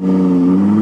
Mm-hmm.